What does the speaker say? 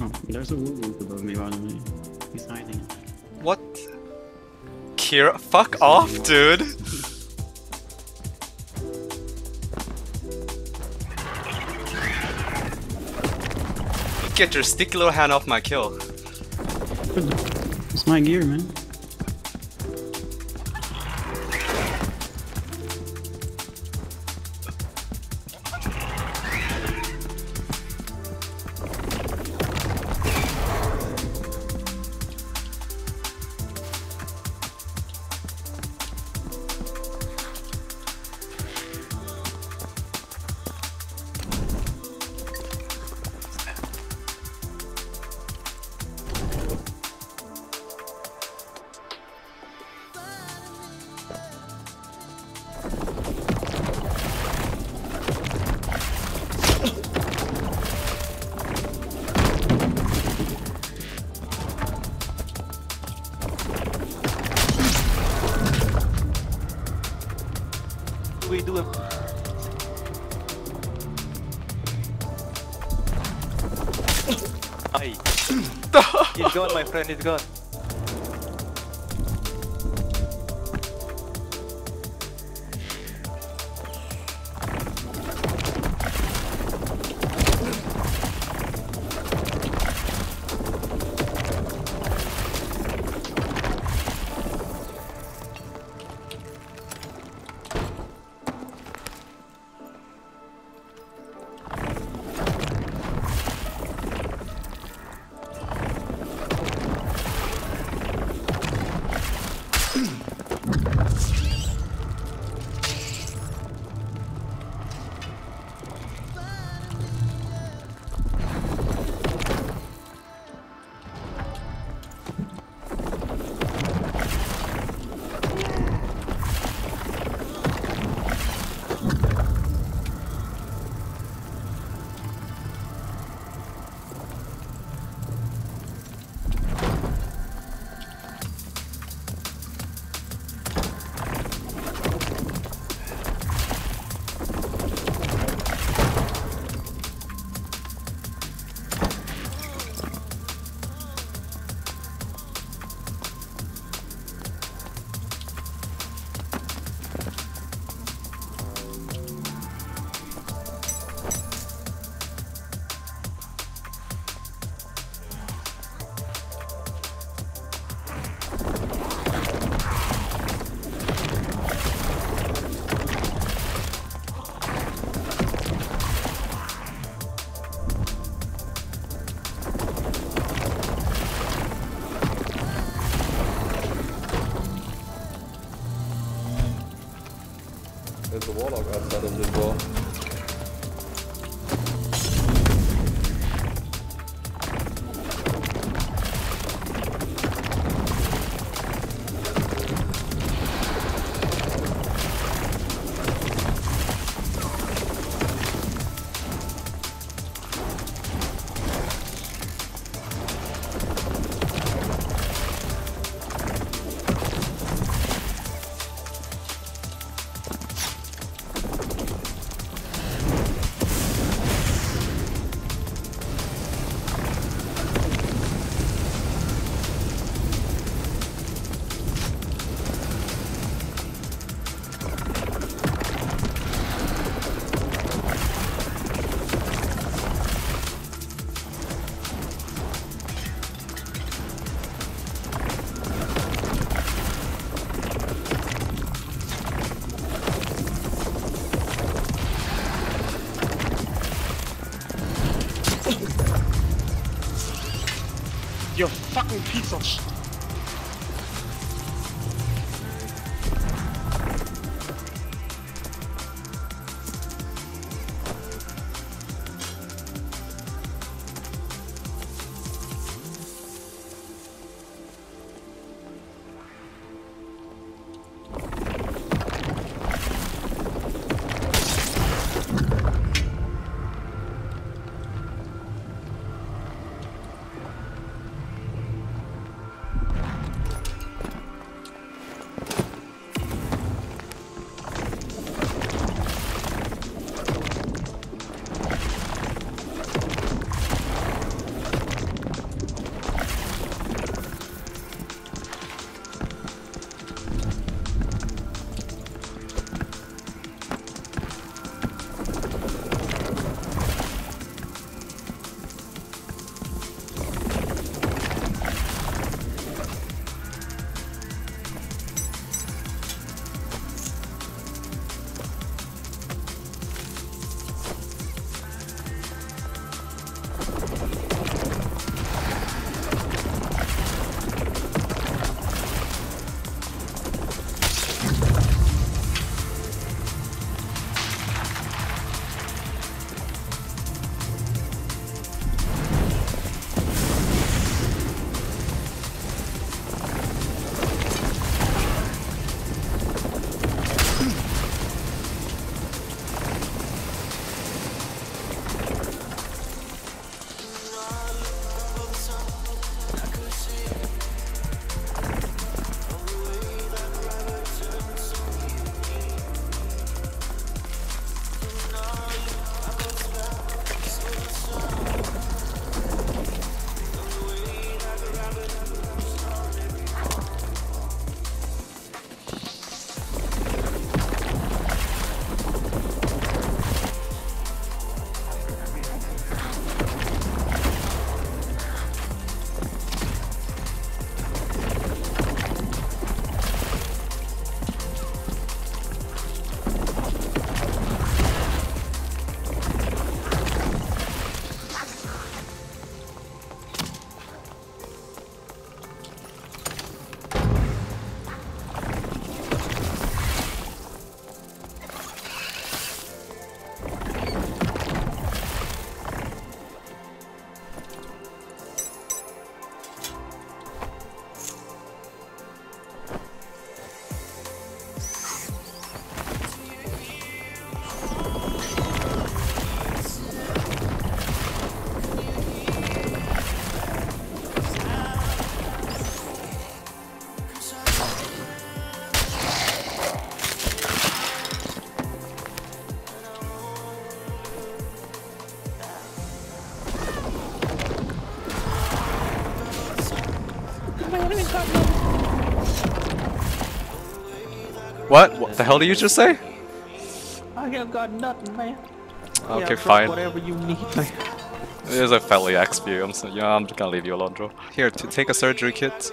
Oh, there's a wolf above me, by the way. He's hiding. What? Kira, fuck off, dude! Get your sticky little hand off my kill. It's my gear, man. We do it. Ay. he's gone, my friend, he's gone. Fucking piece of sh- What? What the hell did you just say? I have got nothing, man. Okay, Yeah, fine. Whatever you need, is a fairly XP. I'm so, yeah, I'm just gonna leave you alone, bro. Here, to take a surgery kit.